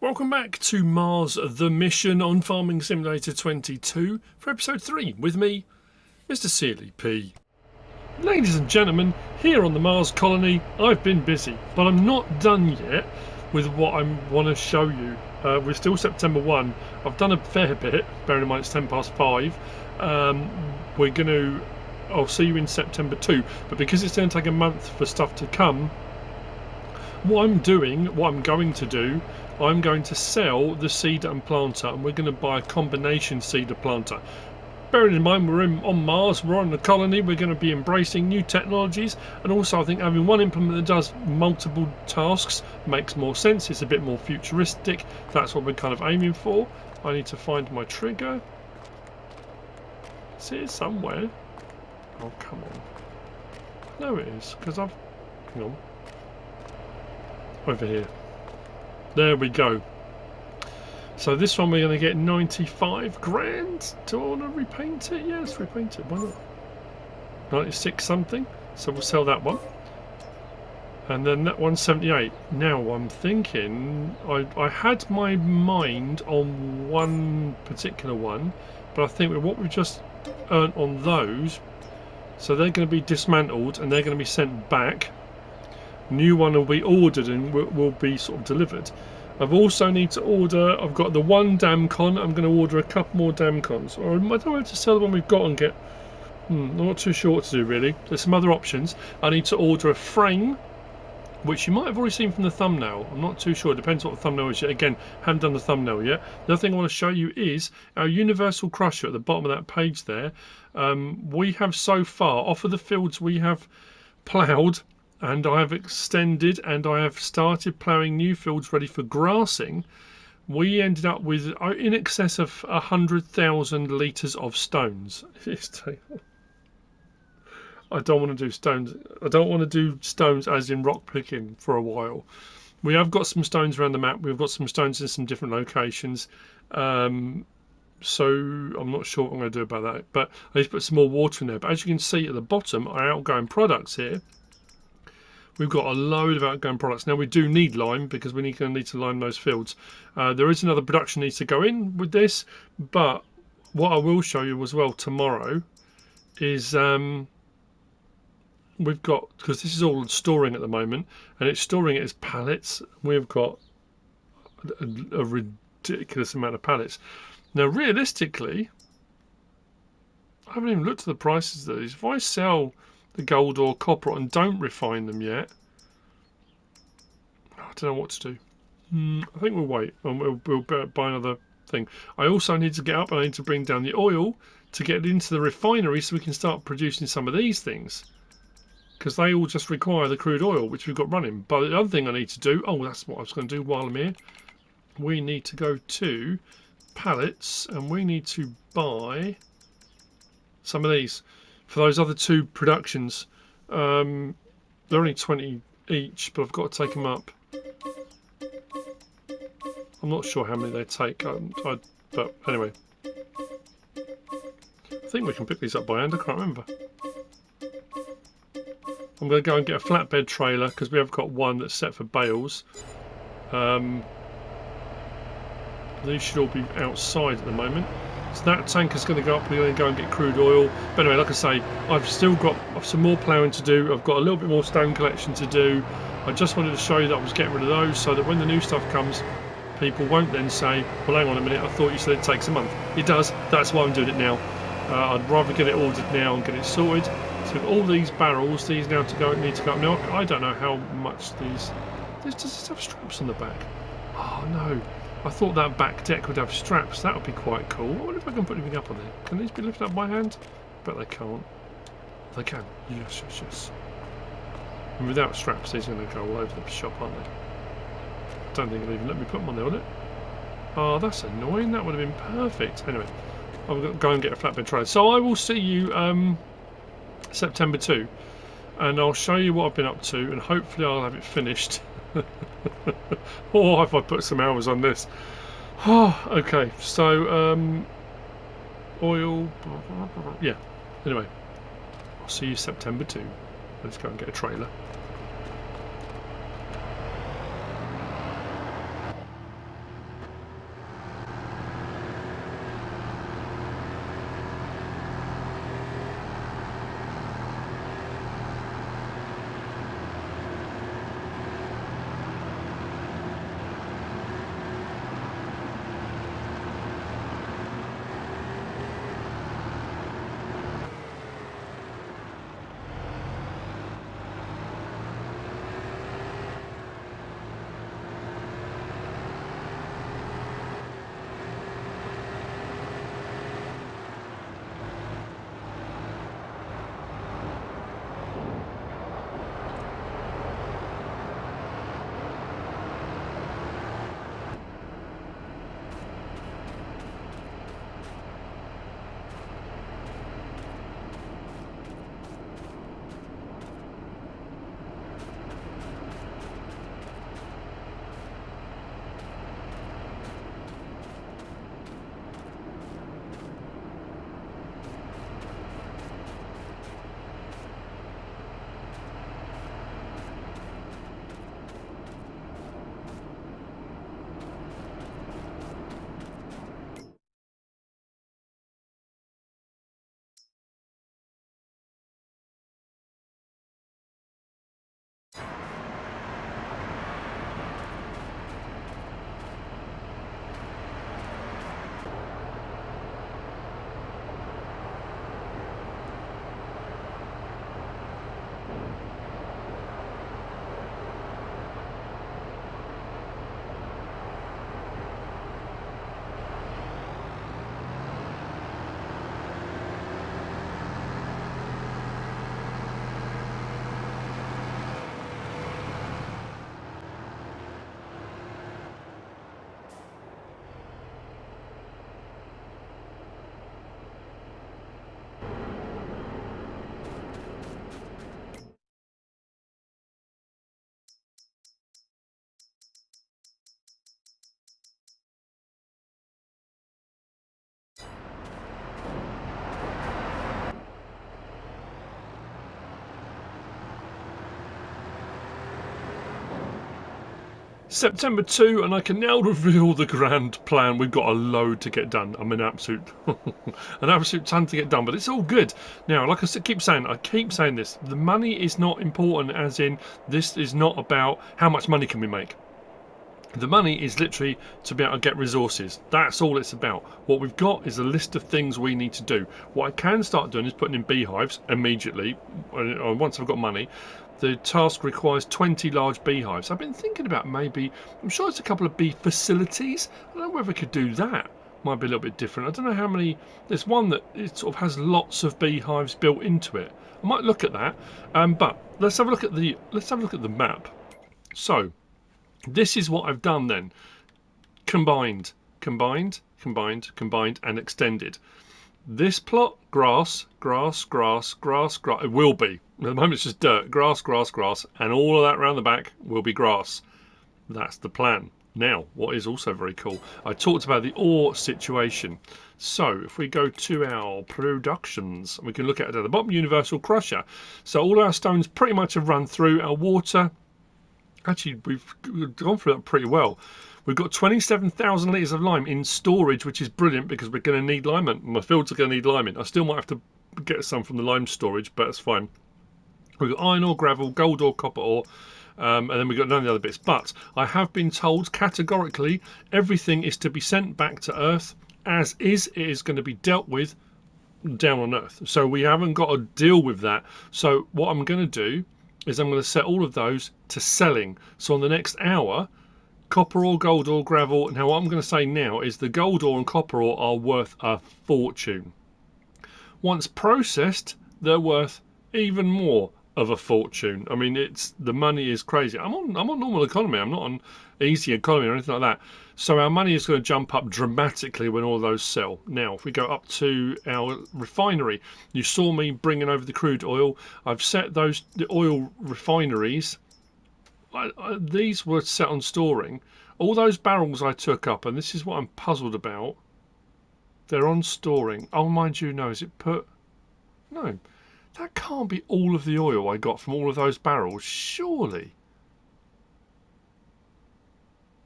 Welcome back to Mars The Mission on Farming Simulator 22 for episode 3 with me, Mr. Sealy P. Ladies and gentlemen, here on the Mars colony, I've been busy, but I'm not done yet with what I want to show you. Uh, we're still September 1. I've done a fair bit, bearing in mind it's 10 past 5. Um, we're going to. I'll see you in September 2, but because it's going to take a month for stuff to come, what I'm doing, what I'm going to do, I'm going to sell the seeder and planter and we're going to buy a combination seeder planter. Bearing in mind we're in, on Mars, we're on the colony, we're going to be embracing new technologies and also I think having one implement that does multiple tasks makes more sense, it's a bit more futuristic, that's what we're kind of aiming for. I need to find my trigger. It's here somewhere. Oh come on. No it is, because I've... Hang on. Over here. There we go. So this one we're going to get 95 grand. Do I want to repaint it? Yes, repaint it. Why not? 96 something. So we'll sell that one. And then that 178. Now I'm thinking, I, I had my mind on one particular one, but I think with what we've just earned on those, so they're going to be dismantled and they're going to be sent back new one will be ordered and will, be sort of delivered. I've also need to order. I've got the one Damcon. I'm going to order a couple more Damcons, or I don't want to sell the one we've got and get. Hmm, I'm not too sure what to do really. There's some other options. I need to order a frame, which you might have already seen from the thumbnail. I'm not too sure. It depends what the thumbnail is yet. Again, haven't done the thumbnail yet. The other thing I want to show you is our universal crusher at the bottom of that page there. Um, we have so far off of the fields we have ploughed and I have extended and I have started ploughing new fields ready for grassing, we ended up with uh, in excess of a hundred thousand litres of stones. I don't want to do stones. I don't want to do stones as in rock picking for a while. We have got some stones around the map. We've got some stones in some different locations. Um, so I'm not sure what I'm going to do about that. But I need to put some more water in there. But as you can see at the bottom, our outgoing products here We've got a load of outgoing products. Now we do need lime because we're going to need to lime those fields. Uh, there is another production needs to go in with this, but what I will show you as well tomorrow is um, we've got because this is all storing at the moment and it's storing it as pallets. We've got a, a ridiculous amount of pallets. Now realistically, I haven't even looked at the prices of these. If I sell the gold or copper and don't refine them yet, I don't know what to do. Mm, I think we'll wait and we'll, we'll buy another thing. I also need to get up and I need to bring down the oil to get into the refinery so we can start producing some of these things. Because they all just require the crude oil, which we've got running. But the other thing I need to do, oh, that's what I was going to do while I'm here. We need to go to pallets and we need to buy some of these for those other two productions. Um, they're only 20 each, but I've got to take them up. I'm not sure how many they take, um, I, but anyway. I think we can pick these up by hand, I can't remember. I'm going to go and get a flatbed trailer because we have got one that's set for bales. Um, these should all be outside at the moment. So that tanker's going to go up, we're going to go and get crude oil. But anyway, like I say, I've still got some more ploughing to do. I've got a little bit more stone collection to do. I just wanted to show you that I was getting rid of those so that when the new stuff comes, people won't then say, well, hang on a minute, I thought you said it takes a month. It does. That's why I'm doing it now. Uh, I'd rather get it ordered now and get it sorted. So all these barrels, these now to go need to go. Up. Now I don't know how much these. Does this have straps on the back? Oh no. I thought that back deck would have straps. That would be quite cool. I wonder if I can put anything up on there. Can these be lifted up by hand? But they can't. They can. Yes, yes, yes. And without straps, these are going to go all over the shop, aren't they? Don't think it'll even let me put them on there, will it? Oh, that's annoying. That would have been perfect. Anyway, I'll go and get a flatbed trailer. So I will see you um, September 2. And I'll show you what I've been up to. And hopefully I'll have it finished. oh, if I put some hours on this. Oh, okay, so, um, oil, yeah. Anyway, I'll see you September 2. Let's go and get a trailer. September 2, and I can now reveal the grand plan. We've got a load to get done. I'm an absolute, an absolute ton to get done, but it's all good. Now, like I keep saying, I keep saying this. The money is not important, as in this is not about how much money can we make. The money is literally to be able to get resources. That's all it's about. What we've got is a list of things we need to do. What I can start doing is putting in beehives immediately, uh, once I've got money. The task requires 20 large beehives. I've been thinking about maybe, I'm sure it's a couple of bee facilities. I don't know whether we could do that. Might be a little bit different. I don't know how many, there's one that it sort of has lots of beehives built into it. I might look at that. Um, but let's have a look at the, let's have a look at the map. So, this is what I've done then. Combined, combined, combined, combined, and extended. This plot, grass, grass, grass, grass, grass, it will be. At the moment it's just dirt, grass, grass, grass, and all of that around the back will be grass. That's the plan. Now, what is also very cool, I talked about the ore situation. So, if we go to our productions, we can look at it at the bottom, Universal Crusher. So all our stones pretty much have run through. Our water, actually we've gone through that pretty well. We've got 27,000 litres of lime in storage, which is brilliant because we're going to need lime. My fields are going to need lime. I still might have to get some from the lime storage, but it's fine. We've got iron ore, gravel, gold ore, copper ore, um, and then we've got none of the other bits. But I have been told categorically everything is to be sent back to Earth as is. It is going to be dealt with down on Earth. So we haven't got to deal with that. So what I'm going to do is I'm going to set all of those to selling. So on the next hour, copper ore, gold ore, gravel. Now what I'm going to say now is the gold ore and copper ore are worth a fortune. Once processed, they're worth even more of a fortune. I mean, it's the money is crazy. I'm on I'm on normal economy. I'm not on easy economy or anything like that. So our money is going to jump up dramatically when all those sell. Now, if we go up to our refinery, you saw me bringing over the crude oil. I've set those the oil refineries. I, I, these were set on storing. All those barrels I took up, and this is what I'm puzzled about. They're on storing. Oh, mind you, no, is it put? No, that can't be all of the oil I got from all of those barrels, surely.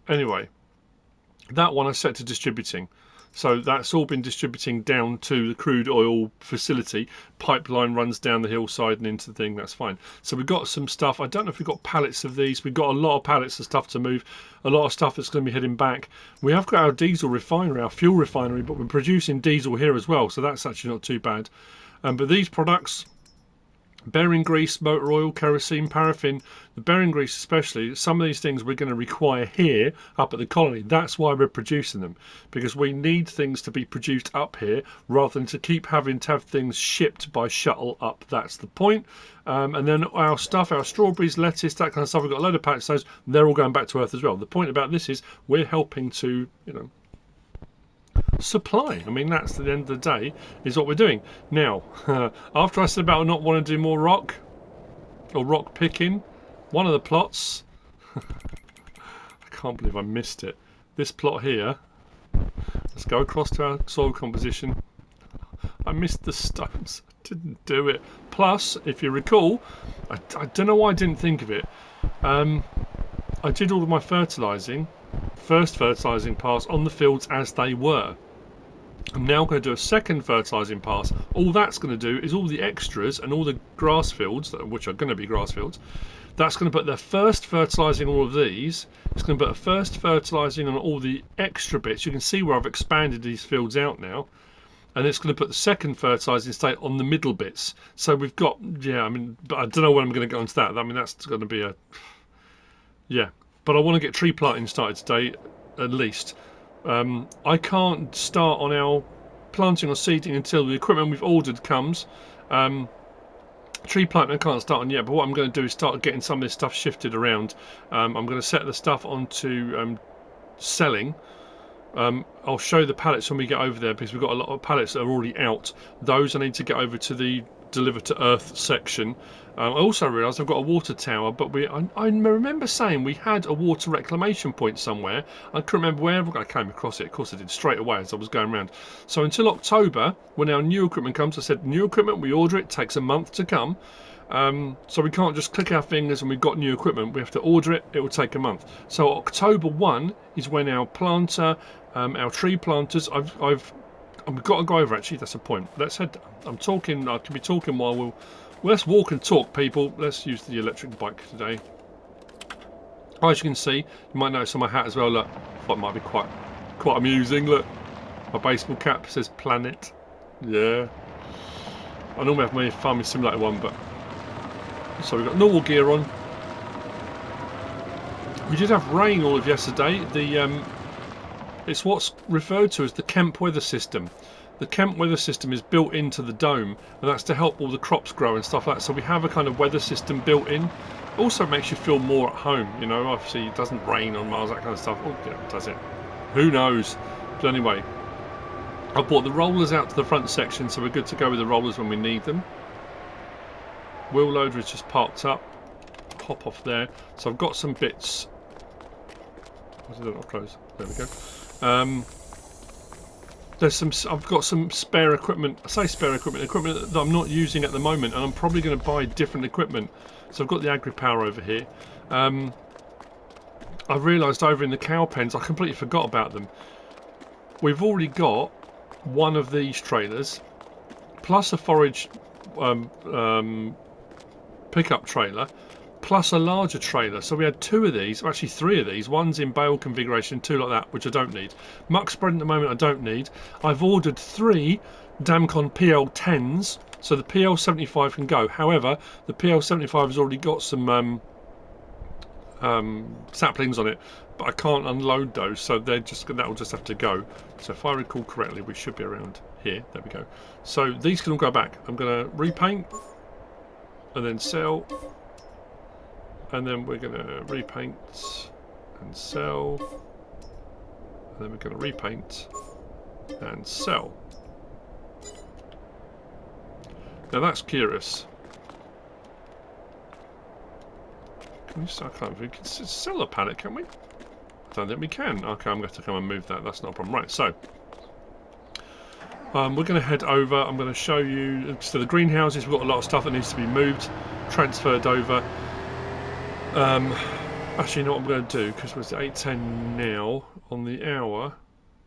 Anyway, that one I set to distributing. So that's all been distributing down to the crude oil facility. Pipeline runs down the hillside and into the thing. That's fine. So we've got some stuff. I don't know if we've got pallets of these. We've got a lot of pallets of stuff to move. A lot of stuff that's going to be heading back. We have got our diesel refinery, our fuel refinery, but we're producing diesel here as well. So that's actually not too bad. Um, but these products bearing grease, motor oil, kerosene, paraffin, the bearing grease especially, some of these things we're going to require here up at the colony. That's why we're producing them, because we need things to be produced up here rather than to keep having to have things shipped by shuttle up. That's the point. Um, and then our stuff, our strawberries, lettuce, that kind of stuff, we've got a load of packs those, they're all going back to Earth as well. The point about this is we're helping to, you know, supply. I mean, that's at the end of the day is what we're doing. Now, after I said about not wanting to do more rock or rock picking, one of the plots, I can't believe I missed it. This plot here, let's go across to our soil composition. I missed the stones. I didn't do it. Plus, if you recall, I, I don't know why I didn't think of it. Um, I did all of my fertilising, first fertilising pass on the fields as they were. I'm now going to do a second fertilising pass. All that's going to do is all the extras and all the grass fields, which are going to be grass fields, that's going to put the first fertilising on all of these. It's going to put a first fertilising on all the extra bits. You can see where I've expanded these fields out now. And it's going to put the second fertilising state on the middle bits. So we've got, yeah, I mean, but I don't know when I'm going to go into that. I mean, that's going to be a, yeah. But I want to get tree planting started today, at least. Um, I can't start on our planting or seeding until the equipment we've ordered comes. Um, tree planting I can't start on yet, but what I'm going to do is start getting some of this stuff shifted around. Um, I'm going to set the stuff onto um, selling. Um, I'll show the pallets when we get over there because we've got a lot of pallets that are already out. Those I need to get over to the deliver to Earth section. Um, I also realised I've got a water tower, but we I, I, remember saying we had a water reclamation point somewhere. I couldn't remember where I came across it. Of course, I did straight away as I was going around. So until October, when our new equipment comes, I said new equipment we order it takes a month to come. Um, so we can't just click our fingers and we've got new equipment. We have to order it. It will take a month. So October 1 is when our planter, um, our tree planters, I've, I've, I've got to go over actually. That's a point. Let's head. I'm talking. I can be talking while we'll. Let's walk and talk, people. Let's use the electric bike today. As you can see, you might notice on my hat as well. Look, that might be quite, quite amusing. Look, my baseball cap says Planet. Yeah. I normally have my Farming Simulator one, but so we've got normal gear on. We did have rain all of yesterday. The um, It's what's referred to as the Kemp weather system. The Kemp weather system is built into the dome and that's to help all the crops grow and stuff like that. So we have a kind of weather system built in. It Also makes you feel more at home, you know, obviously it doesn't rain on Mars, that kind of stuff. Oh, yeah, does it? Who knows? But anyway, I brought the rollers out to the front section so we're good to go with the rollers when we need them. Wheel loader is just parked up. Hop off there. So I've got some bits. Why did it not close? There we go. Um, there's some. I've got some spare equipment. I say spare equipment, equipment that I'm not using at the moment, and I'm probably going to buy different equipment. So I've got the AgriPower over here. Um, I realised over in the cow pens, I completely forgot about them. We've already got one of these trailers, plus a forage um, um, pickup trailer plus a larger trailer. So we had two of these, or actually three of these. One's in bale configuration, two like that, which I don't need. Muck spread at the moment I don't need. I've ordered three Damcon PL10s, so the PL75 can go. However, the PL75 has already got some um, um, saplings on it, but I can't unload those, so they're just that will just have to go. So if I recall correctly, we should be around here. There we go. So these can all go back. I'm going to repaint and then sell and then we're going to repaint and sell and then we're going to repaint and sell now that's curious can we I can't we can sell a pallet can we I don't think we can okay I'm going to come and move that that's not a problem right so um, we're going to head over. I'm going to show you so the greenhouses. We've got a lot of stuff that needs to be moved, transferred over. Um, actually, you know what I'm going to do because it's 8:10 now on the hour.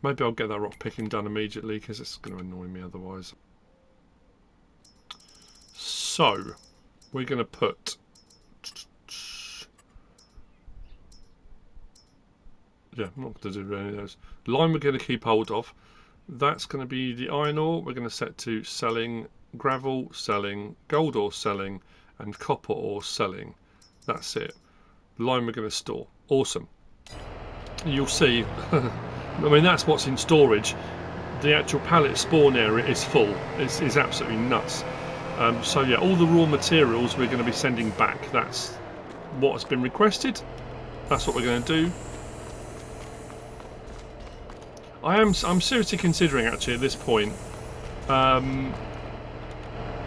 Maybe I'll get that rock picking done immediately because it's going to annoy me otherwise. So, we're going to put yeah, I'm not going to do any of those. Line we're going to keep hold of. That's going to be the iron ore. We're going to set to selling gravel, selling gold ore, selling, and copper ore, selling. That's it. The line we're going to store. Awesome. You'll see. I mean, that's what's in storage. The actual pallet spawn area is full. It's, it's absolutely nuts. Um, so yeah, all the raw materials we're going to be sending back. That's what has been requested. That's what we're going to do. I am I'm seriously considering actually at this point. Um,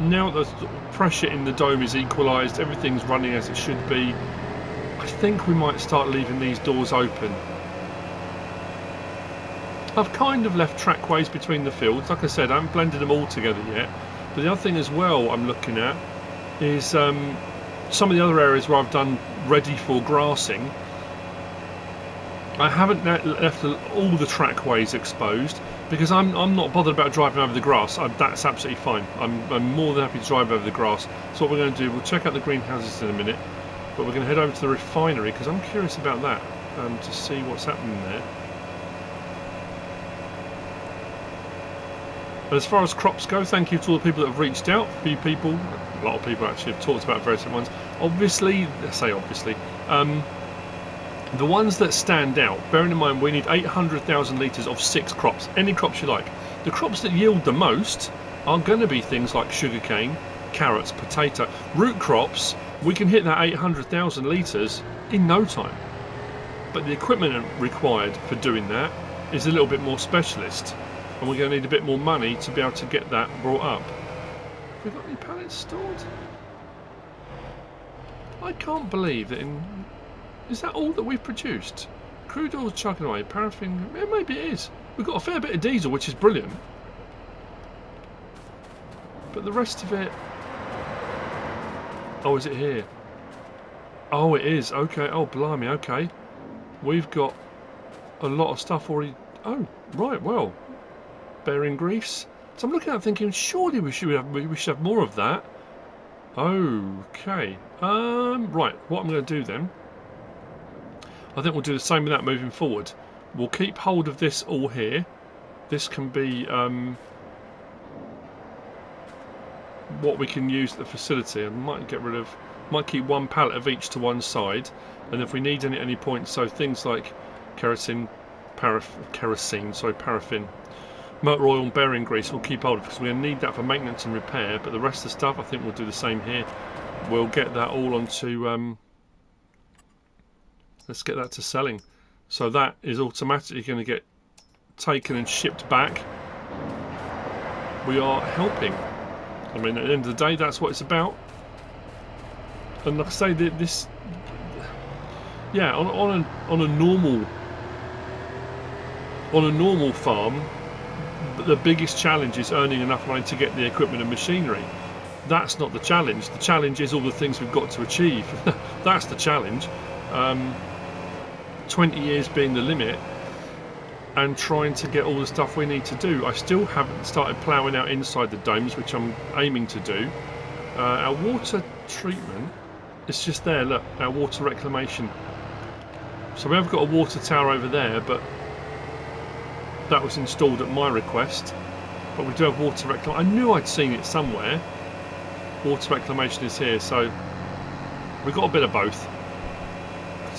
now the pressure in the dome is equalised, everything's running as it should be. I think we might start leaving these doors open. I've kind of left trackways between the fields. Like I said, I haven't blended them all together yet. But the other thing as well I'm looking at is um, some of the other areas where I've done ready for grassing I haven't left all the trackways exposed because I'm, I'm not bothered about driving over the grass. I, that's absolutely fine. I'm, I'm more than happy to drive over the grass. So what we're going to do, we'll check out the greenhouses in a minute, but we're going to head over to the refinery because I'm curious about that um, to see what's happening there. But as far as crops go, thank you to all the people that have reached out. A few people, a lot of people actually have talked about various ones. Obviously, I say obviously, um, the ones that stand out, bearing in mind we need 800,000 litres of six crops, any crops you like. The crops that yield the most are going to be things like sugarcane, carrots, potato. Root crops, we can hit that 800,000 litres in no time. But the equipment required for doing that is a little bit more specialist. And we're going to need a bit more money to be able to get that brought up. Have we got any pallets stored? I can't believe that in is that all that we've produced? Crude oil's chugging away, paraffin... Yeah, maybe it is. We've got a fair bit of diesel, which is brilliant. But the rest of it... Oh, is it here? Oh, it is. Okay. Oh, blimey. Okay. We've got a lot of stuff already. Oh, right. Well, bearing grease. So I'm looking at thinking, surely we should have we should have more of that. Okay. Um. Right. What I'm going to do then? I think we'll do the same with that moving forward. We'll keep hold of this all here. This can be um, what we can use at the facility. I might get rid of, might keep one pallet of each to one side, and if we need any any point, so things like kerosene, paraff kerosene, sorry, paraffin, motor oil and bearing grease we'll keep hold of because to need that for maintenance and repair. But the rest of the stuff, I think we'll do the same here. We'll get that all onto. Um, let's get that to selling. So that is automatically going to get taken and shipped back. We are helping. I mean, at the end of the day, that's what it's about. And like I say, this, yeah, on, on a on a normal on a normal farm, the biggest challenge is earning enough money to get the equipment and machinery. That's not the challenge. The challenge is all the things we've got to achieve. That's the challenge. Um, 20 years being the limit, and trying to get all the stuff we need to do. I still haven't started ploughing out inside the domes, which I'm aiming to do. Uh, our water treatment, it's just there, look, our water reclamation. So we have got a water tower over there, but that was installed at my request. But we do have water reclamation. I knew I'd seen it somewhere. Water reclamation is here, so we've got a bit of both.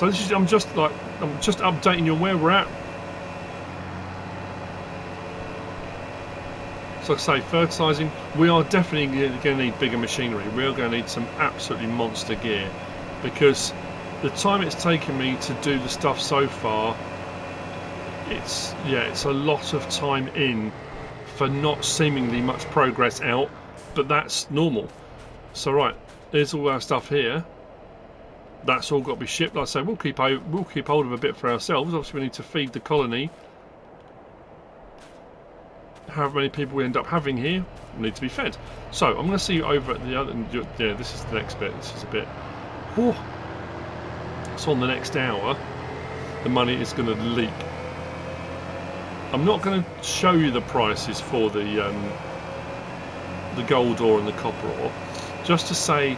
So this is, I'm just like, I'm just updating you on where we're at So I say, fertilising, we are definitely going to need bigger machinery. We are going to need some absolutely monster gear because the time it's taken me to do the stuff so far, it's yeah, it's a lot of time in for not seemingly much progress out, but that's normal. So right, here's all our stuff here. That's all got to be shipped. Like I say, we'll keep we'll keep hold of a bit for ourselves. Obviously, we need to feed the colony however many people we end up having here need to be fed. So I'm going to see you over at the other. Yeah, this is the next bit. This is a bit. Oh, so on the next hour, the money is going to leak. I'm not going to show you the prices for the um, the gold ore and the copper ore, just to say,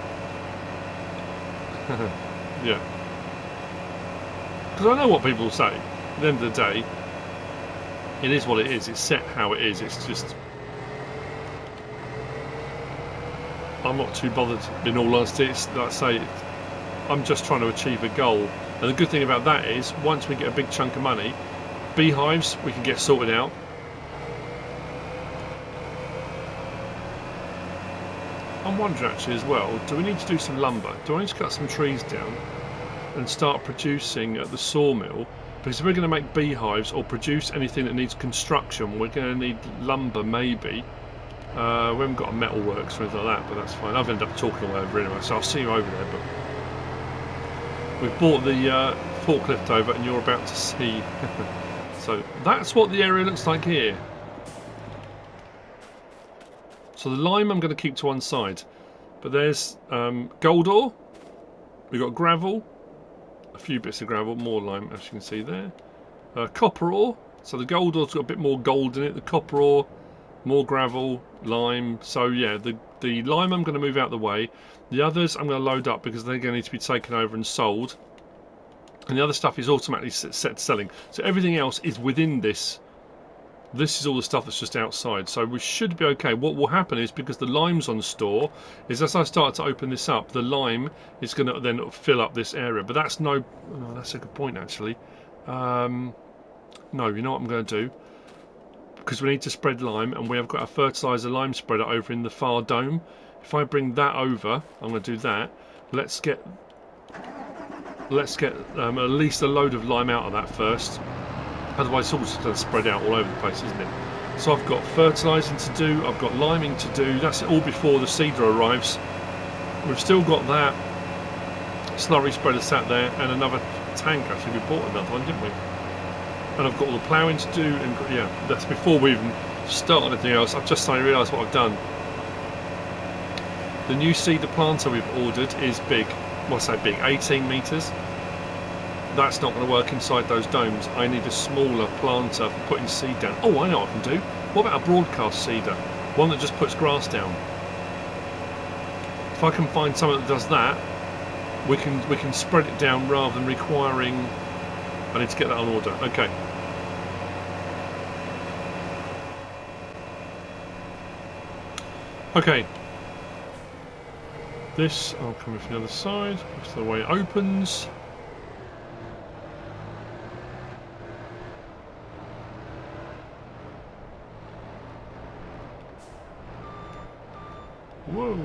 yeah, because I know what people say. At the end of the day, it is what it is. It's set how it is. It's just... I'm not too bothered, in all honesty. It's, like I say, I'm just trying to achieve a goal. And the good thing about that is, once we get a big chunk of money, beehives we can get sorted out. I'm wondering actually as well, do we need to do some lumber? Do I need to cut some trees down and start producing at the sawmill because if we're going to make beehives or produce anything that needs construction, we're going to need lumber maybe. Uh, we haven't got a metal works or anything like that, but that's fine. I've ended up talking all over anyway, so I'll see you over there. But we've brought the uh, forklift over, and you're about to see. so that's what the area looks like here. So the lime I'm going to keep to one side, but there's um, gold ore. We've got gravel, a few bits of gravel, more lime as you can see there. Uh, copper ore, so the gold ore's got a bit more gold in it, the copper ore, more gravel, lime, so yeah, the, the lime I'm going to move out the way. The others I'm going to load up because they're going to need to be taken over and sold. And the other stuff is automatically set to selling. So everything else is within this this is all the stuff that's just outside. So we should be okay. What will happen is because the lime's on store is as I start to open this up the lime is going to then fill up this area. But that's no oh, that's a good point actually. Um, no you know what I'm going to do? Because we need to spread lime and we have got a fertilizer lime spreader over in the far dome. If I bring that over I'm going to do that. Let's get let's get um, at least a load of lime out of that first Otherwise, it's all just going to spread out all over the place, isn't it? So I've got fertilising to do, I've got liming to do. That's all before the seeder arrives. We've still got that slurry spreader sat there and another tank. Actually, we bought another one, didn't we? And I've got all the ploughing to do, and yeah, that's before we even start anything else. I've just suddenly realised what I've done. The new seeder planter we've ordered is big. What's that big? 18 metres. That's not going to work inside those domes. I need a smaller planter for putting seed down. Oh, I know what I can do. What about a broadcast seeder? One that just puts grass down. If I can find something that does that, we can we can spread it down rather than requiring. I need to get that on order. Okay. Okay. This I'll come from the other side. That's the way it opens. Whoa.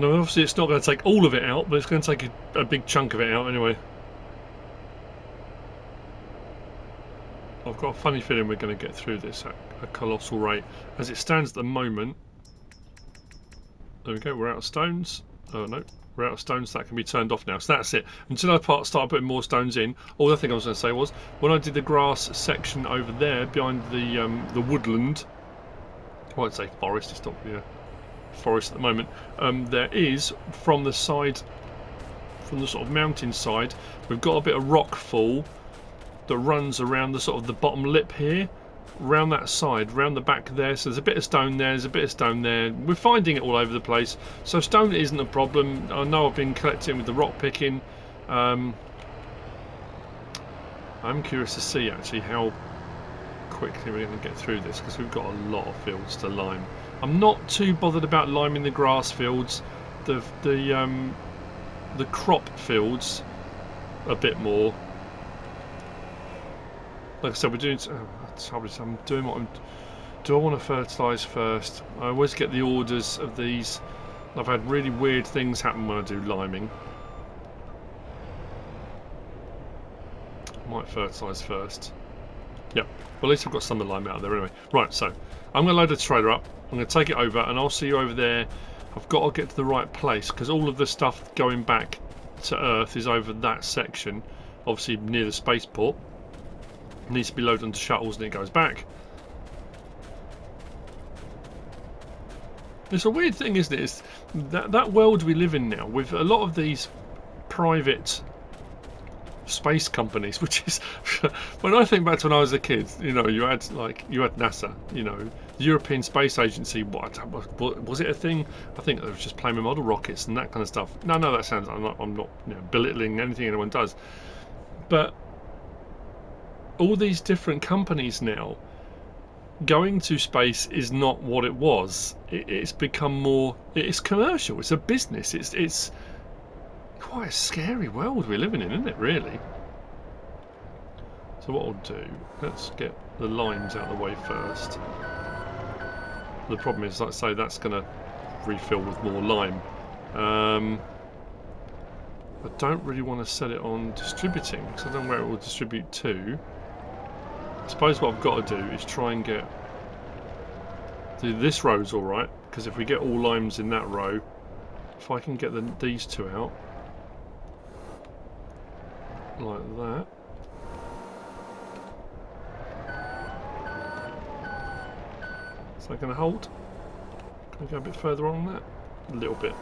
No, obviously it's not going to take all of it out, but it's going to take a, a big chunk of it out anyway. I've got a funny feeling we're going to get through this at a colossal rate. As it stands at the moment, there we go, we're out of stones. Oh no, we're out of stones, that can be turned off now. So that's it. Until I start putting more stones in, all the thing I was going to say was, when I did the grass section over there, behind the um, the woodland, I won't say forest, it's not yeah, forest at the moment, um, there is, from the side, from the sort of mountain side, we've got a bit of rock fall that runs around the sort of the bottom lip here round that side, round the back there. So there's a bit of stone there, there's a bit of stone there. We're finding it all over the place. So stone isn't a problem. I know I've been collecting with the rock picking. Um, I'm curious to see actually how quickly we're going to get through this because we've got a lot of fields to lime. I'm not too bothered about liming the grass fields. The the um, the crop fields a bit more like I said, we're doing. Oh, I'm doing what I'm. Do I want to fertilise first? I always get the orders of these. I've had really weird things happen when I do liming. Might fertilise first. Yep. Well, at least I've got some of the lime out of there anyway. Right, so I'm going to load the trailer up. I'm going to take it over, and I'll see you over there. I've got to get to the right place because all of the stuff going back to Earth is over that section, obviously near the spaceport needs to be loaded onto shuttles and it goes back. It's a weird thing, isn't it? It's that, that world we live in now, with a lot of these private space companies, which is when I think back to when I was a kid, you know, you had like you had NASA, you know, the European Space Agency. What was it a thing? I think it was just playing with model rockets and that kind of stuff. No, no, that sounds. I'm not. I'm not you know, belittling anything anyone does, but all these different companies now going to space is not what it was it, it's become more it's commercial it's a business it's it's quite a scary world we're living in isn't it really? So what I'll do let's get the lines out of the way first. The problem is like I say that's gonna refill with more lime. Um, I don't really want to set it on distributing because I don't know where it will distribute to. I suppose what I've got to do is try and get... This row's alright, because if we get all limes in that row, if I can get the, these two out, like that, is that going to hold? Can we go a bit further on that? A little bit.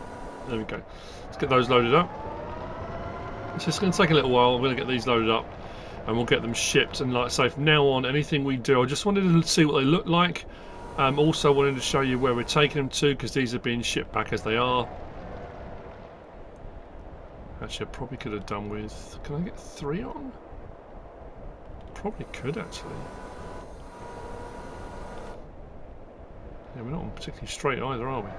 There we go. Let's get those loaded up. It's just going to take a little while. I'm going to get these loaded up and we'll get them shipped. And like I say, from now on, anything we do, I just wanted to see what they look like. Um, also wanted to show you where we're taking them to because these are being shipped back as they are. Actually, I probably could have done with... Can I get three on? Probably could, actually. Yeah, we're not particularly straight either, are we?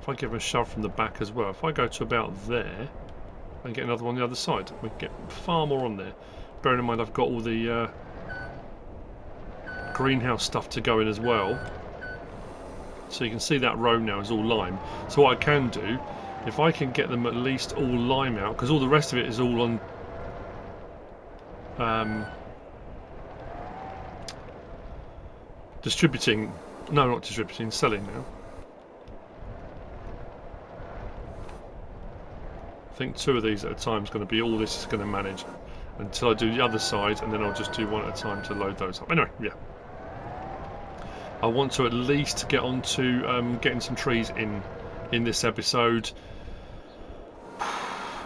If I give a shove from the back as well, if I go to about there and get another one on the other side, we get far more on there. Bearing in mind I've got all the uh, greenhouse stuff to go in as well. So you can see that row now is all lime. So what I can do, if I can get them at least all lime out, because all the rest of it is all on um, distributing, no not distributing, selling now. I think two of these at a time is going to be all this is going to manage until I do the other side, and then I'll just do one at a time to load those up. Anyway, yeah. I want to at least get on to um, getting some trees in in this episode.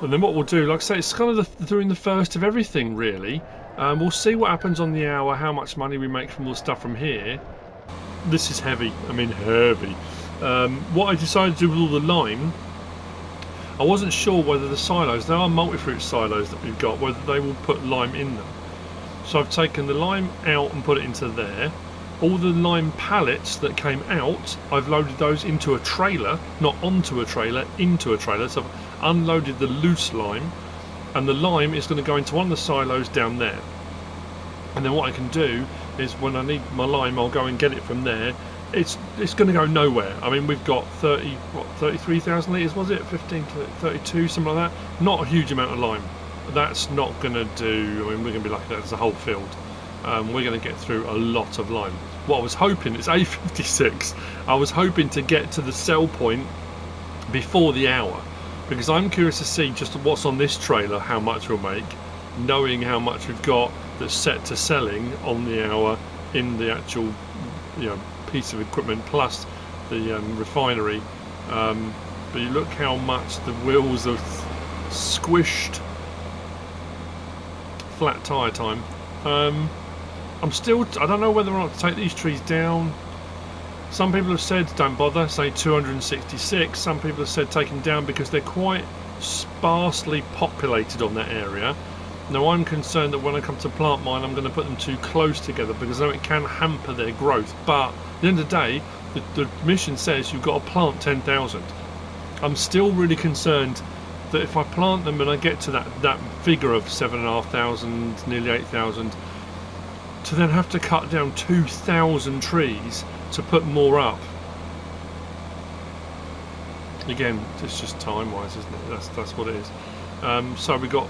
And then what we'll do, like I say, it's kind of the, doing the first of everything, really. Um, we'll see what happens on the hour, how much money we make from all the stuff from here. This is heavy. I mean, heavy. Um, what I decided to do with all the lime, I wasn't sure whether the silos, there are multi-fruit silos that we've got, whether they will put lime in them. So I've taken the lime out and put it into there. All the lime pallets that came out, I've loaded those into a trailer, not onto a trailer, into a trailer. So I've unloaded the loose lime, and the lime is going to go into one of the silos down there. And then what I can do is when I need my lime, I'll go and get it from there. It's it's going to go nowhere. I mean, we've got 30, what, 33,000 litres, was it? 15 to 32, something like that. Not a huge amount of lime. That's not going to do, I mean, we're going to be lucky that there's a whole field. Um, we're going to get through a lot of lime. What I was hoping, it's A56, I was hoping to get to the sell point before the hour because I'm curious to see just what's on this trailer, how much we'll make, knowing how much we've got that's set to selling on the hour in the actual you know piece of equipment plus the um, refinery. Um, but you look how much the wheels have squished. Flat tyre time. Um, I'm still. I don't know whether or not to take these trees down. Some people have said don't bother, say 266. Some people have said take them down because they're quite sparsely populated on that area. Now I'm concerned that when I come to plant mine I'm going to put them too close together because I know it can hamper their growth. But at the end of the day, the, the mission says you've got to plant 10,000. I'm still really concerned that if I plant them and I get to that, that figure of 7,500, nearly 8,000, then have to cut down 2,000 trees to put more up. Again, it's just time-wise, isn't it? That's that's what it is. Um, so we got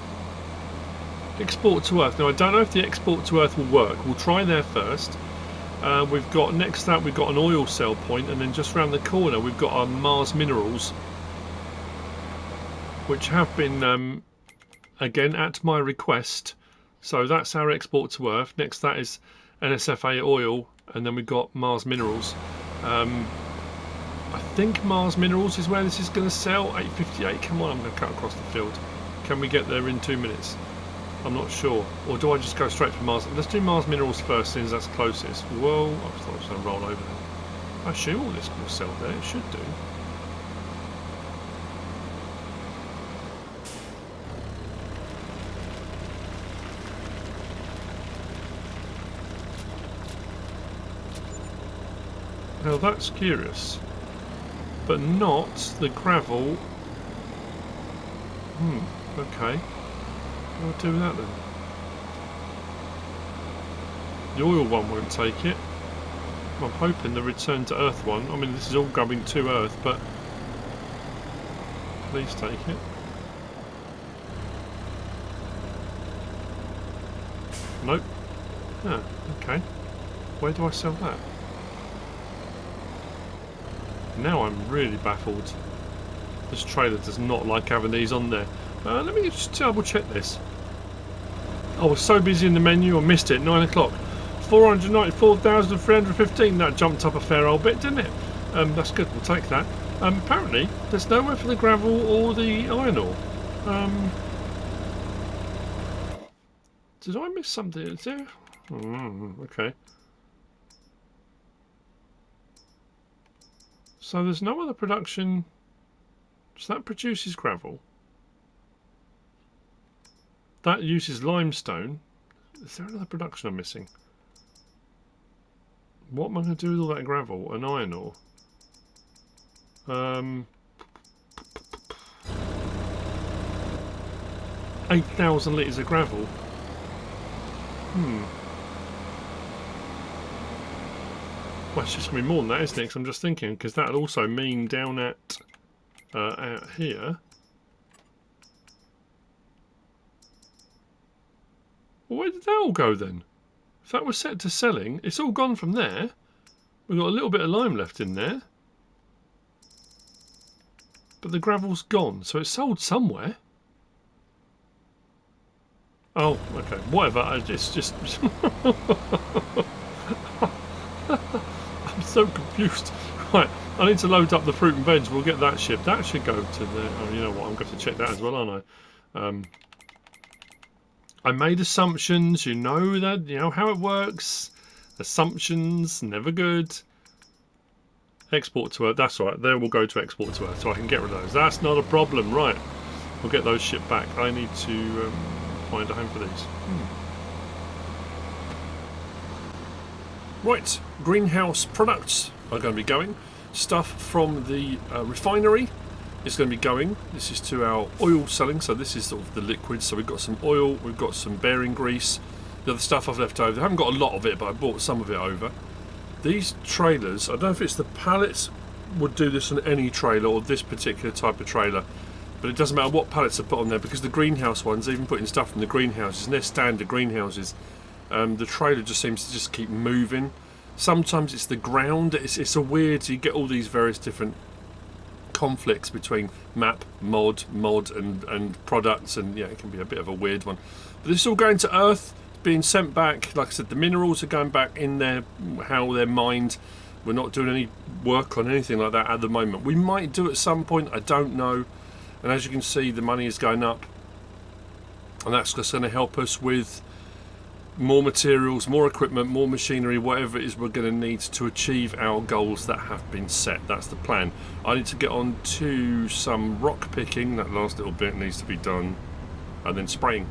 export to Earth. Now I don't know if the export to Earth will work. We'll try there first. Uh, we've got next up we've got an oil sell point, and then just around the corner we've got our Mars minerals, which have been um, again at my request. So that's our export to Earth. Next that is NSFA oil, and then we've got Mars Minerals. Um, I think Mars Minerals is where this is going to sell. 858. Come on, I'm going to cut across the field. Can we get there in two minutes? I'm not sure. Or do I just go straight for Mars? Let's do Mars Minerals first, since that's closest. Whoa, I thought I was going to roll over there. I assume all this will sell there. It should do. Now that's curious. But not the gravel. Hmm, okay. What do that then? The oil one won't take it. I'm hoping the return to Earth one. I mean, this is all going to Earth, but please take it. Nope. Ah, okay. Where do I sell that? Now I'm really baffled. This trailer does not like having these on there. Uh, let me just double check this. I was so busy in the menu I missed it. 9 o'clock. 494,315. That jumped up a fair old bit, didn't it? Um, that's good. We'll take that. Um, apparently, there's nowhere for the gravel or the iron ore. Um, did I miss something? Is there? Mm, okay. So there's no other production. So that produces gravel. That uses limestone. Is there another production I'm missing? What am I going to do with all that gravel and iron ore? Um, 8,000 litres of gravel. Hmm. Well, it's just going to be more than that, isn't it? Because I'm just thinking, because that would also mean down at uh, out here. Well, where did that all go then? If that was set to selling, it's all gone from there. We've got a little bit of lime left in there. But the gravel's gone, so it's sold somewhere. Oh, okay. Whatever. It's just... So confused. Right, I need to load up the fruit and veg. We'll get that shipped. That should go to the... Oh, you know what? I'm going to check that as well, aren't I? Um, I made assumptions. You know that. You know how it works. Assumptions, never good. Export to Earth. That's right. There we'll go to export to Earth, so I can get rid of those. That's not a problem. Right. We'll get those shipped back. I need to um, find a home for these. Hmm. Right, greenhouse products are going to be going. Stuff from the uh, refinery is going to be going. This is to our oil selling, so this is sort of the liquid. So we've got some oil, we've got some bearing grease. The other stuff I've left over, I haven't got a lot of it, but I bought some of it over. These trailers, I don't know if it's the pallets would do this on any trailer or this particular type of trailer, but it doesn't matter what pallets are put on there because the greenhouse ones, even putting stuff from the greenhouses, and they're standard greenhouses, um, the trailer just seems to just keep moving. Sometimes it's the ground. It's, it's a weird. You get all these various different conflicts between map, mod, mod, and and products, and yeah, it can be a bit of a weird one. But this is all going to Earth, being sent back. Like I said, the minerals are going back in there, how they're mined. We're not doing any work on anything like that at the moment. We might do at some point. I don't know. And as you can see, the money is going up, and that's just going to help us with more materials, more equipment, more machinery, whatever it is we're going to need to achieve our goals that have been set. That's the plan. I need to get on to some rock picking. That last little bit needs to be done. And then spraying.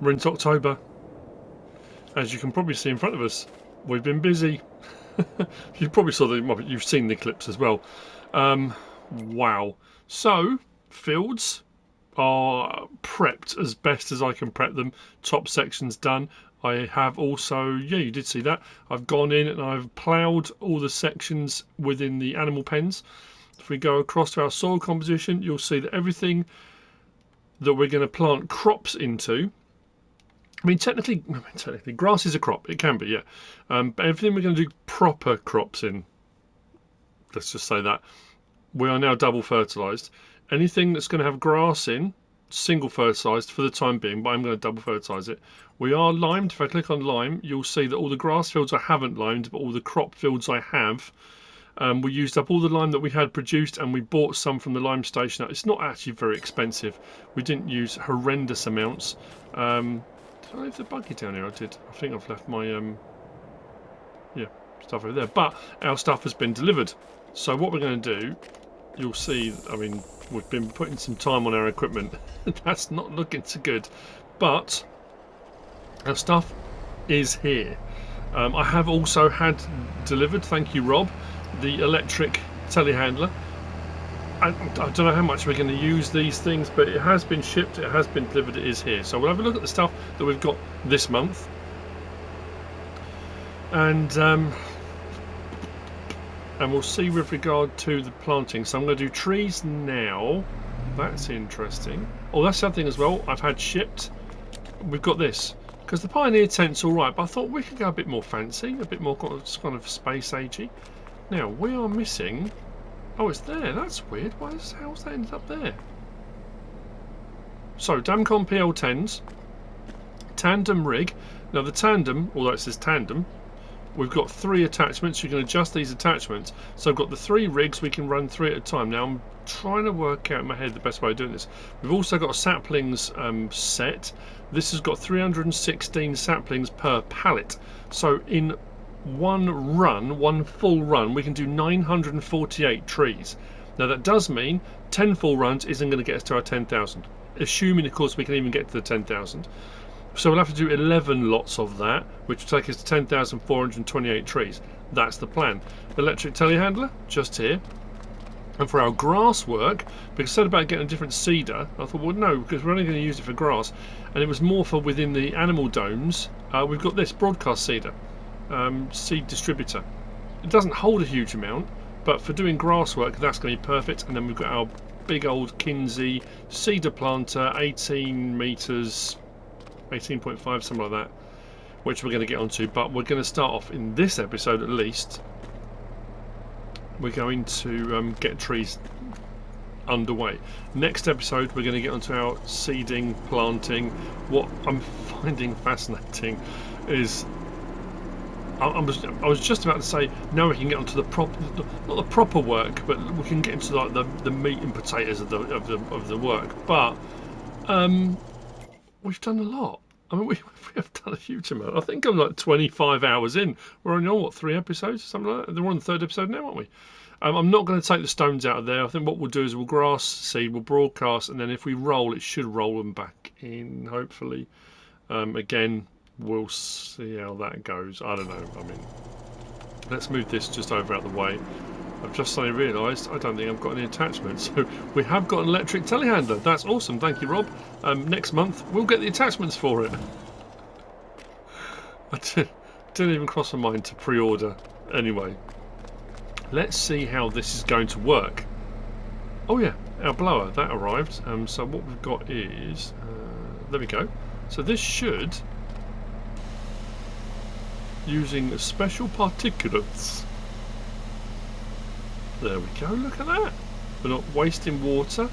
We're into October. As you can probably see in front of us, we've been busy. you probably saw the, you've seen the clips as well. Um, wow. So, fields are prepped as best as I can prep them. Top section's done. I have also, yeah, you did see that. I've gone in and I've ploughed all the sections within the animal pens. If we go across to our soil composition, you'll see that everything that we're going to plant crops into I mean, technically, technically, grass is a crop. It can be, yeah. Um, but everything we're going to do proper crops in, let's just say that, we are now double fertilised. Anything that's going to have grass in, single fertilised for the time being, but I'm going to double fertilise it. We are limed. If I click on lime, you'll see that all the grass fields I haven't limed, but all the crop fields I have. Um, we used up all the lime that we had produced and we bought some from the lime station. It's not actually very expensive. We didn't use horrendous amounts. Um, did I leave the buggy down here? I did. I think I've left my um, yeah stuff over there. But our stuff has been delivered. So what we're going to do, you'll see. I mean, we've been putting some time on our equipment. That's not looking so good. But our stuff is here. Um, I have also had delivered. Thank you, Rob. The electric telehandler I, I, don't know how much we're going to use these things, but it has been shipped, it has been delivered, it is here. So we'll have a look at the stuff that we've got this month. and um, and we'll see with regard to the planting. So I'm going to do trees now. That's interesting. Oh, that's something as well. I've had shipped. We've got this because the Pioneer tent's all right, but I thought we could go a bit more fancy, a bit more kind of space agey. Now we are missing. Oh, it's there. That's weird. Why is how's that ended up there? So Damcon PL10s, tandem rig. Now the tandem, although it says tandem, we've got three attachments. You can adjust these attachments. So I've got the three rigs. We can run three at a time. Now I'm trying to work out in my head the best way of doing this. We've also got a saplings um, set. This has got 316 saplings per pallet. So in one run, one full run, we can do 948 trees. Now that does mean 10 full runs isn't going to get us to our 10,000. Assuming, of course, we can even get to the 10,000. So we'll have to do 11 lots of that, which will take us to 10,428 trees. That's the plan. Electric telehandler, just here. And for our grass work, because I said about getting a different seeder, I thought, well, no, because we're only going to use it for grass. And it was more for within the animal domes. Uh, we've got this broadcast seeder, um, seed distributor. It doesn't hold a huge amount, but for doing grass work, that's going to be perfect. And then we've got our big old Kinze seeder planter, 18 metres, 18.5, something like that, which we're going to get onto. But we're going to start off in this episode at least. We're going to um, get trees underway. Next episode, we're going to get onto our seeding, planting. What I'm finding fascinating is I, I, was, I was just about to say now we can get onto the proper, not the proper work, but we can get into like the, the meat and potatoes of the of the of the work. But um, we've done a lot. I mean, we, we have done a huge amount. I think I'm like 25 hours in. We're only on what three episodes, something like that. We're on the third episode now, aren't we? Um, I'm not going to take the stones out of there. I think what we'll do is we'll grass seed, we'll broadcast, and then if we roll, it should roll them back in. Hopefully, um, again, we'll see how that goes. I don't know. I mean, let's move this just over out the way. I've just suddenly realised I don't think I've got any attachments. So we have got an electric telehandler. That's awesome. Thank you, Rob. Um, next month we'll get the attachments for it. I did, didn't even cross my mind to pre-order. Anyway, let's see how this is going to work. Oh yeah, our blower that arrived. Um, so what we've got is uh, there we go. So this should using special particulates there we go, look at that. We're not wasting water.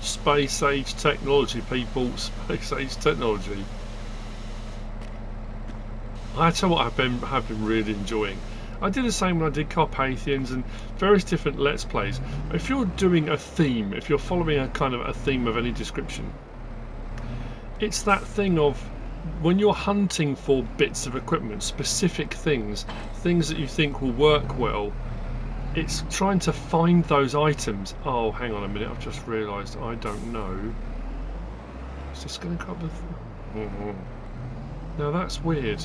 Space age technology, people. Space age technology. I tell you what I've been have been really enjoying. I did the same when I did Carpathians and various different Let's Plays. If you're doing a theme, if you're following a kind of a theme of any description, it's that thing of when you're hunting for bits of equipment, specific things, things that you think will work well, it's trying to find those items. Oh, hang on a minute, I've just realised I don't know. Is this going to cover? Oh. Now that's weird.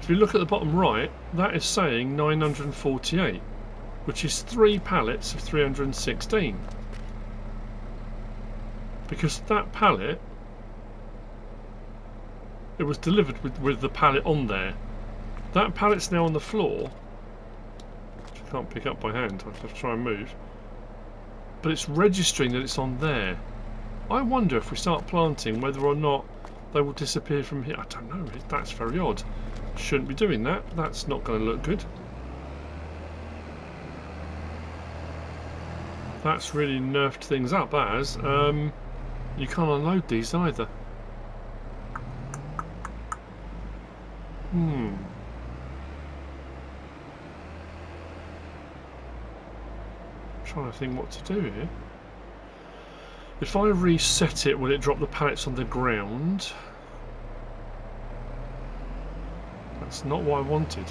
If you look at the bottom right, that is saying 948, which is three pallets of 316. Because that pallet it was delivered with, with the pallet on there. That pallet's now on the floor. Which I can't pick up by hand. I have to try and move. But it's registering that it's on there. I wonder if we start planting whether or not they will disappear from here. I don't know. That's very odd. Shouldn't be doing that. That's not going to look good. That's really nerfed things up, as. Um, you can't unload these either. Hmm. I'm trying to think what to do here. If I reset it, will it drop the pallets on the ground? That's not what I wanted.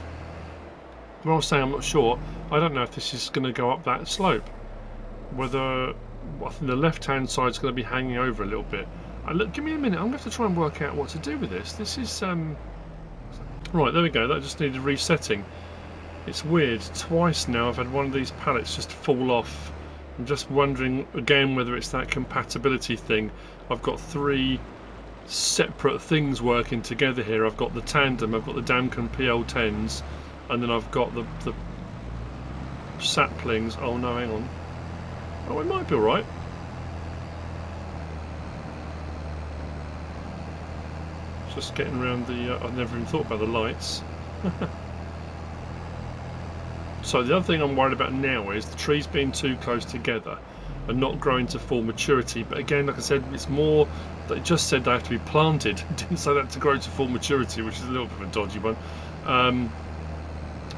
When I was saying I'm not sure, I don't know if this is going to go up that slope. Whether I think the left-hand side is going to be hanging over a little bit. Uh, look, give me a minute. I'm going to have to try and work out what to do with this. This is um, Right, there we go. That just needed resetting. It's weird. Twice now I've had one of these pallets just fall off I'm just wondering again whether it's that compatibility thing. I've got three separate things working together here. I've got the tandem, I've got the Damcon PL10s, and then I've got the, the saplings. Oh no, hang on. Oh, it might be alright. Just getting around the... Uh, I've never even thought about the lights. so the other thing I'm worried about now is the trees being too close together and not growing to full maturity. But again, like I said, it's more that just said they have to be planted. It didn't say that to grow to full maturity, which is a little bit of a dodgy one. Um,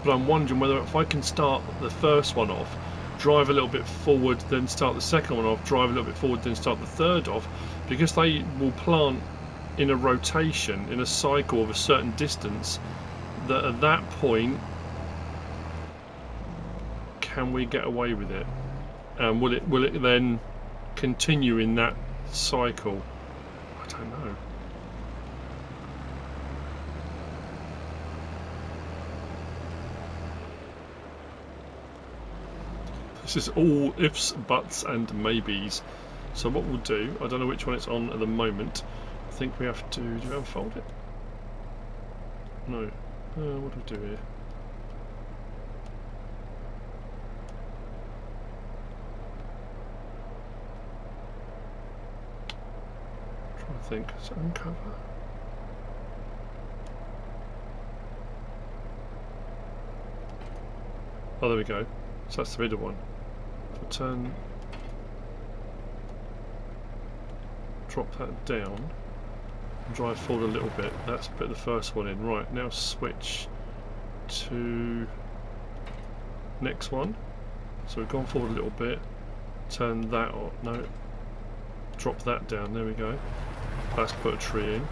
but I'm wondering whether if I can start the first one off, drive a little bit forward, then start the second one off, drive a little bit forward, then start the third off, because they will plant in a rotation, in a cycle of a certain distance, that at that point, can we get away with it? And will it will it then continue in that cycle? I don't know. This is all ifs, buts and maybes. So what we'll do, I don't know which one it's on at the moment. I think we have to, do we unfold it? No. Uh, what do we do here? Think, is uncover? Oh, there we go. So that's the middle one. Turn, drop that down, drive forward a little bit, that's put the first one in. Right, now switch to next one. So we've gone forward a little bit, turn that on, no, drop that down, there we go. That's put a tree in.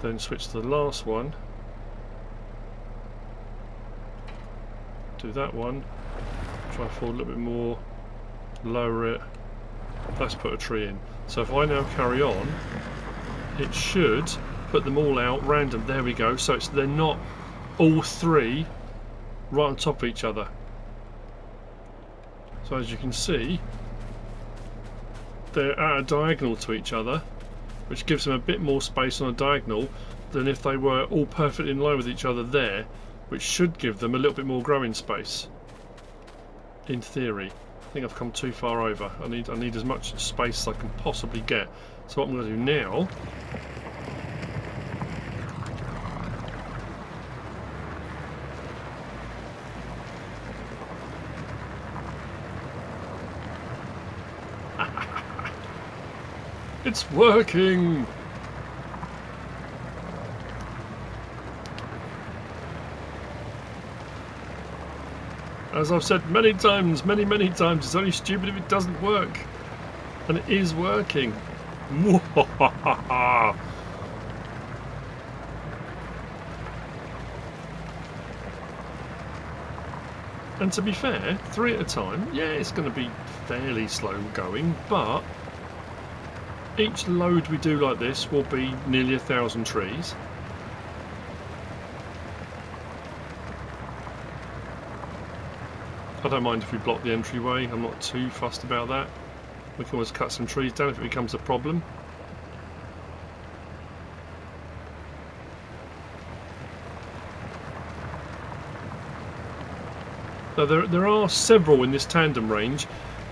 Then switch to the last one. Do that one, try forward a little bit more, lower it, let's put a tree in. So if I now carry on, it should put them all out random, there we go, so it's they're not all three right on top of each other. So as you can see, they're at a diagonal to each other, which gives them a bit more space on a diagonal than if they were all perfectly in line with each other there, which should give them a little bit more growing space in theory. I think I've come too far over. I need I need as much space as I can possibly get. So what I'm going to do now It's working! As I've said many times, many, many times, it's only stupid if it doesn't work. And it is working. and to be fair, three at a time, yeah, it's going to be fairly slow going, but each load we do like this will be nearly a thousand trees. I don't mind if we block the entryway, I'm not too fussed about that. We can always cut some trees down if it becomes a problem. Now there, there are several in this tandem range,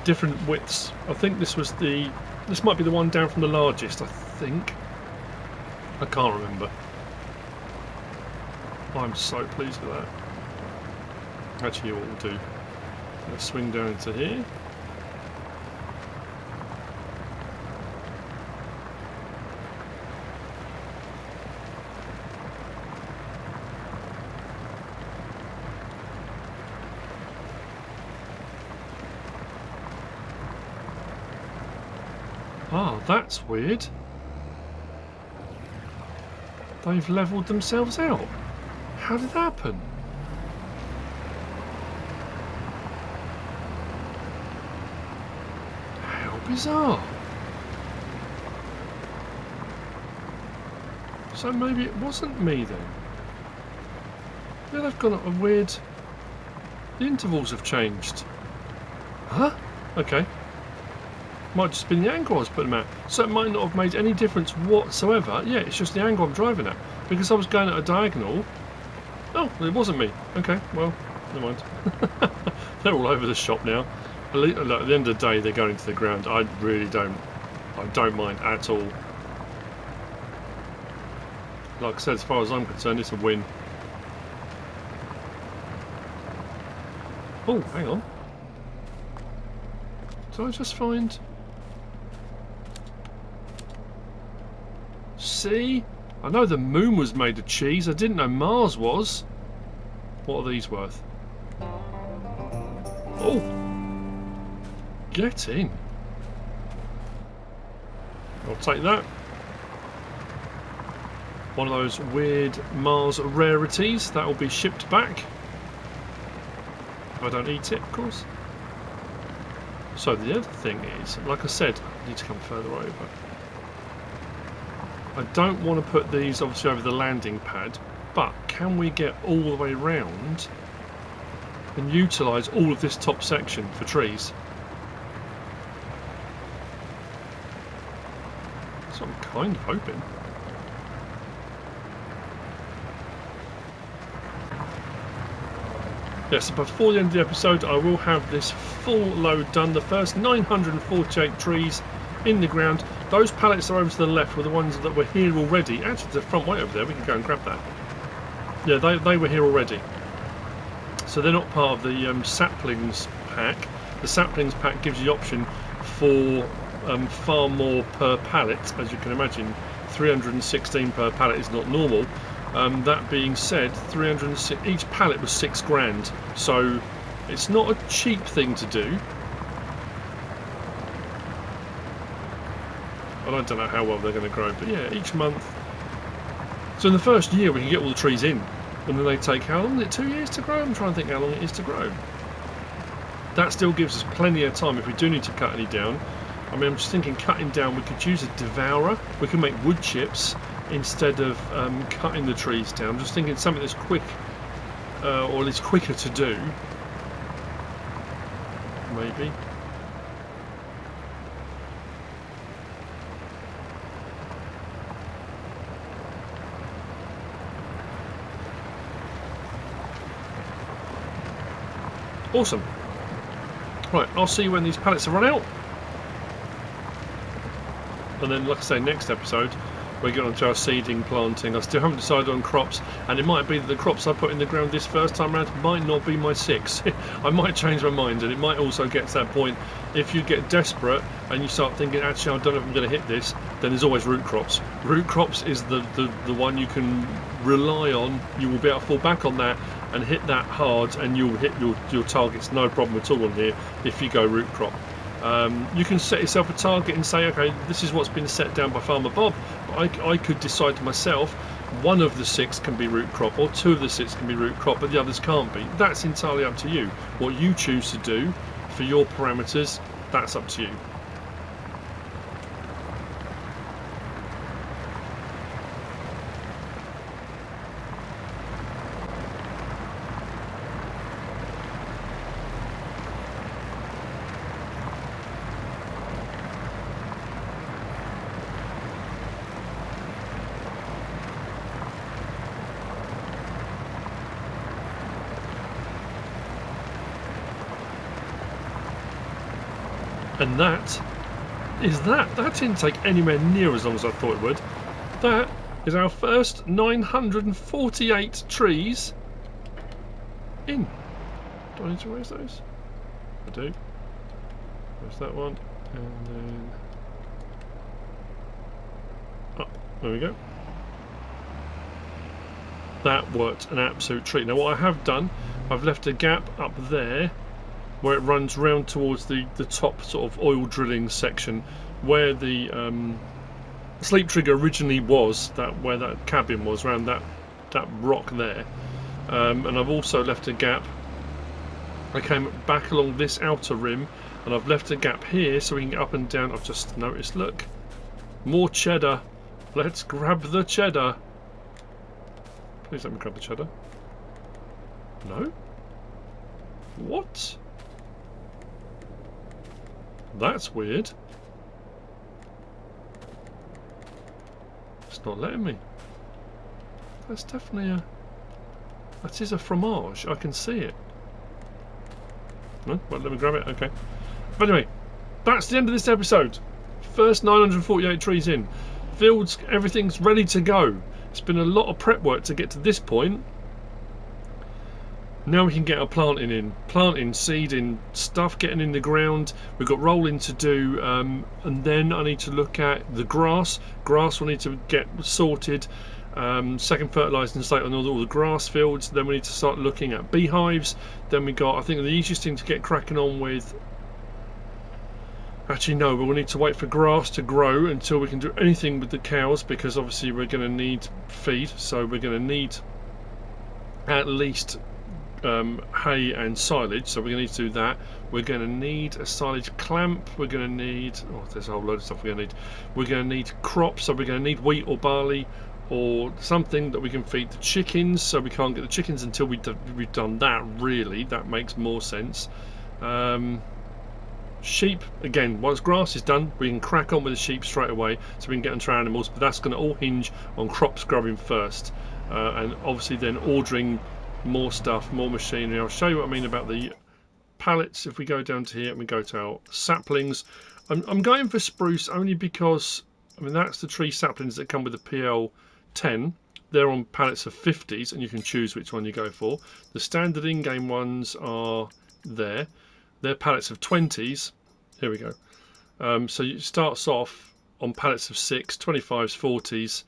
different widths. I think this was the, this might be the one down from the largest, I think. I can't remember. I'm so pleased with that. Actually, what we'll do Let's swing down to here. Ah, that's weird. They've levelled themselves out. How did that happen? How bizarre. So maybe it wasn't me then. Yeah, they've got a weird... The intervals have changed. Huh? Okay. Might just been the angle I was putting them at. So it might not have made any difference whatsoever. Yeah, it's just the angle I'm driving at. Because I was going at a diagonal. Oh, it wasn't me. Okay, well, never mind. They're all over the shop now. At the end of the day, they're going to the ground. I really don't, I don't mind at all. Like I said, as far as I'm concerned, it's a win. Oh, hang on. Did I just find... See? I know the moon was made of cheese. I didn't know Mars was. What are these worth? Oh! Get in. I'll take that. One of those weird Mars rarities. That will be shipped back. If I don't eat it, of course. So the other thing is, like I said, I need to come further over. I don't want to put these obviously over the landing pad, but can we get all the way round and utilise all of this top section for trees? So I'm kind of hoping. Yes, so before the end of the episode I will have this full load done. The first 948 trees in the ground. Those pallets are over to the left were the ones that were here already. Actually, the front way over there, we can go and grab that. Yeah, they, they were here already. So they're not part of the um, saplings pack. The saplings pack gives you the option for um, far more per pallet, as you can imagine. 316 per pallet is not normal. Um, that being said, 306, each pallet was six grand, so it's not a cheap thing to do. I don't know how well they're going to grow, but yeah, each month. So in the first year, we can get all the trees in, and then they take how long? Is it two years to grow? I'm trying to think how long it is to grow. That still gives us plenty of time if we do need to cut any down. I mean, I'm just thinking cutting down, we could use a devourer. We can make wood chips instead of um, cutting the trees down. I'm just thinking something that's quick, uh, or at least quicker to do. Maybe. Awesome. Right, I'll see you when these pallets are run out. And then, like I say, next episode, we get onto our seeding planting. I still haven't decided on crops, and it might be that the crops I put in the ground this first time around might not be my six. I might change my mind, and it might also get to that point. If you get desperate and you start thinking, actually, I don't know if I'm going to hit this, then there's always root crops. Root crops is the, the, the one you can rely on. You will be able to fall back on that and hit that hard, and you'll hit your, your targets no problem at all on here if you go root crop. Um, you can set yourself a target and say, okay, this is what's been set down by Farmer Bob. I, I could decide to myself one of the six can be root crop or two of the six can be root crop, but the others can't be. That's entirely up to you. What you choose to do for your parameters, that's up to you. And that is that. That didn't take anywhere near as long as I thought it would. That is our first 948 trees in. Do I need to raise those? I do. There's that one. And then... Oh, there we go. That worked an absolute treat. Now what I have done, I've left a gap up there where it runs round towards the, the top sort of oil drilling section where the um, sleep trigger originally was, that where that cabin was, around that, that rock there. Um, and I've also left a gap. I came back along this outer rim and I've left a gap here so we can get up and down. I've just noticed, look, more cheddar. Let's grab the cheddar. Please let me grab the cheddar. No? What? That's weird. It's not letting me. That's definitely a... That is a fromage. I can see it. No? Well, let me grab it. Okay. But anyway, that's the end of this episode. First 948 trees in. Fields, everything's ready to go. It's been a lot of prep work to get to this point. Now we can get our planting in. Planting, seeding, stuff getting in the ground. We've got rolling to do. Um, and then I need to look at the grass. Grass will need to get sorted. Um, second fertilising state on all the, all the grass fields. Then we need to start looking at beehives. Then we got, I think the easiest thing to get cracking on with Actually, no, but we need to wait for grass to grow until we can do anything with the cows because obviously we're going to need feed. So we're going to need at least um, hay and silage. So we're going to need to do that. We're going to need a silage clamp. We're going to need, oh, there's a whole load of stuff we're going to need. We're going to need crops. So we're going to need wheat or barley or something that we can feed the chickens. So we can't get the chickens until we we've done that, really. That makes more sense. Um, Sheep, again, once grass is done, we can crack on with the sheep straight away so we can get onto our animals, but that's going to all hinge on crops growing first. Uh, and obviously then ordering more stuff, more machinery. I'll show you what I mean about the pallets. If we go down to here and we go to our saplings, I'm, I'm going for spruce only because, I mean, that's the tree saplings that come with the PL10. They're on pallets of 50s and you can choose which one you go for. The standard in-game ones are there. They're pallets of 20s. Here we go. Um, so it starts off on pallets of 6, 25s, 40s,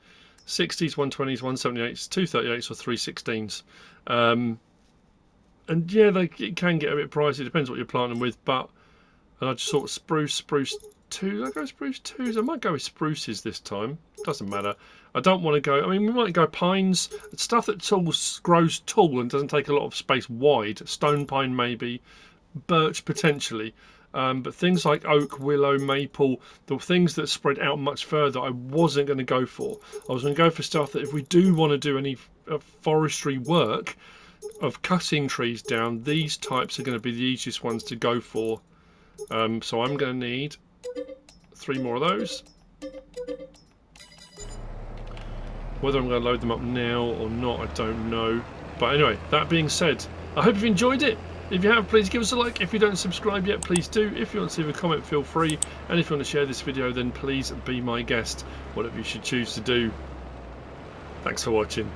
60s, 120s, 178s, 238s or 316s. Um, and yeah, they it can get a bit pricey. It depends what you're planting with. But and I just thought spruce, spruce two. I go spruce twos. I might go with spruces this time. Doesn't matter. I don't want to go. I mean, we might go pines. Stuff that tools, grows tall and doesn't take a lot of space wide. Stone pine maybe birch potentially. Um, but things like oak, willow, maple, the things that spread out much further, I wasn't going to go for. I was going to go for stuff that if we do want to do any uh, forestry work of cutting trees down, these types are going to be the easiest ones to go for. Um, so I'm going to need three more of those. Whether I'm going to load them up now or not, I don't know. But anyway, that being said, I hope you've enjoyed it. If you have, please give us a like. If you don't subscribe yet, please do. If you want to leave a comment, feel free. And if you want to share this video, then please be my guest, whatever you should choose to do. Thanks for watching.